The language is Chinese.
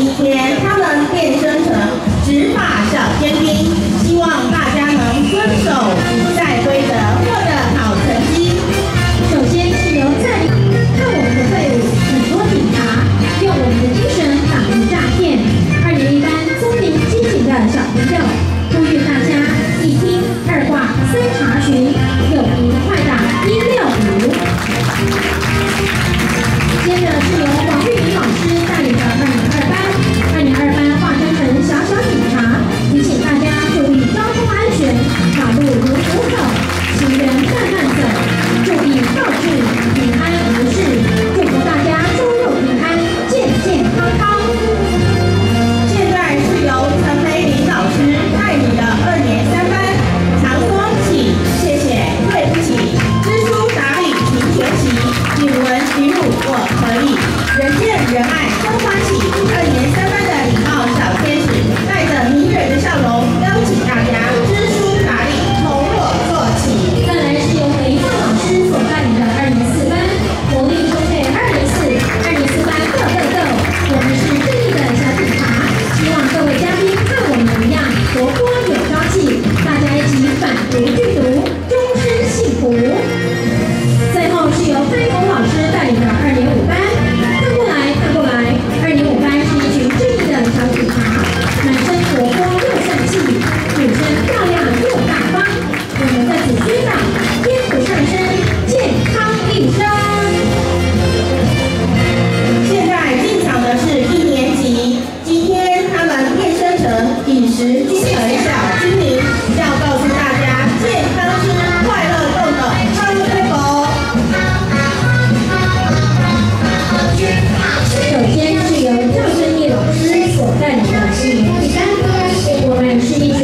今天他首先是由赵正义老师所带领的新年第三课我们是一群